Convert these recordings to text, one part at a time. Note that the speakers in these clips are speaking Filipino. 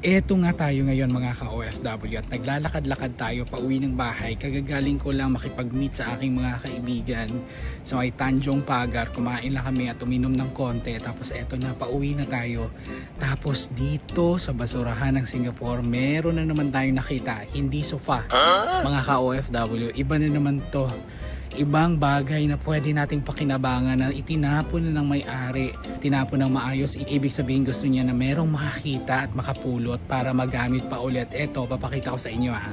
Eto nga tayo ngayon mga ka-OFW at naglalakad-lakad tayo pa uwi ng bahay. Kagagaling ko lang makipag-meet sa aking mga kaibigan sa so, may Tanjong Pagar. Kumain lang kami at uminom ng konti. Tapos eto na, pauwi na tayo. Tapos dito sa basurahan ng Singapore, meron na naman tayong nakita. Hindi sofa. Mga ka-OFW, iba na naman to ibang bagay na pwede nating pakinabangan na itinapon na ng may-ari, tinapon ng maayos, ibig sabihin gusto niya na merong makakita at makapulot para magamit pa ulit. Ito, papakita ko sa inyo ha.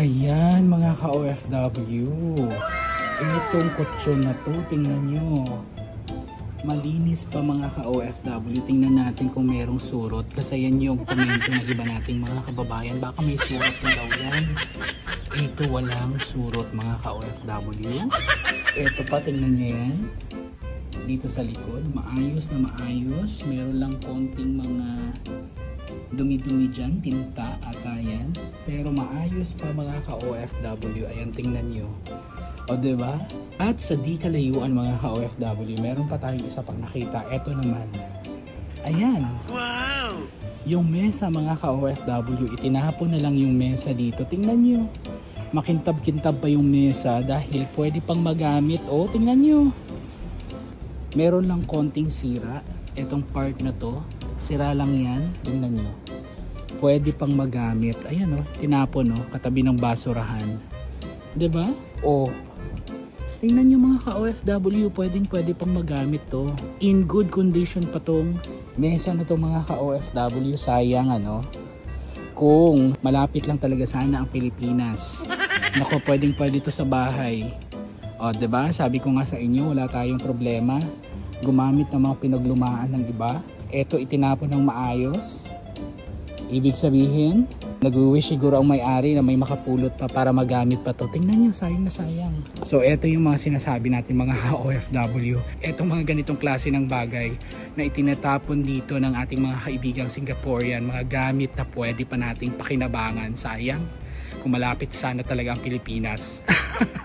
Ayan mga ka-OFW. Itong kutsyon na to, tingnan nyo malinis pa mga ka-OFW. Tingnan natin kung merong surot. Kasi yan yung komento ng iba nating mga kababayan. Baka may surot na daw yan. Ito walang surot mga ka-OFW. Ito pa, tingnan nyo yan. Dito sa likod, maayos na maayos. Meron lang konting mga dumi-dumi dyan, tinta at ayan. Pero maayos pa mga ka-OFW. Ayan, tingnan nyo. O, ba? Diba? At sa di kalayuan mga ka-OFW, meron pa tayong isa pang nakita. Ito naman. Ayan. Wow! Yung mesa mga ka-OFW, itinapon na lang yung mesa dito. Tingnan nyo. Makintab-kintab pa yung mesa dahil pwede pang magamit. O, tingnan nyo. Meron lang konting sira. Itong part na to. Sira lang yan. Tingnan nyo. Pwede pang magamit. Ayan o, tinapon o, katabi ng basurahan. ba? O Tingnan nyo mga ka-OFW, pwedeng pwede pang magamit to. In good condition pa tong mesa na to mga ka-OFW. Sayang ano. Kung malapit lang talaga sana ang Pilipinas. Nako, pwedeng pwede to sa bahay. O, ba diba? Sabi ko nga sa inyo, wala tayong problema. Gumamit ng mga pinaglumaan ng iba. Ito itinapon ng maayos. Ibig sabihin, Nag-wish siguro ang may-ari na may makapulot pa para magamit pa to. Tingnan nyo, sayang na sayang. So, ito yung mga sinasabi natin mga OFW. Ito mga ganitong klase ng bagay na itinatapon dito ng ating mga kaibigang Singaporean. Mga gamit na pwede pa nating pakinabangan. Sayang kung malapit sana talaga ang Pilipinas.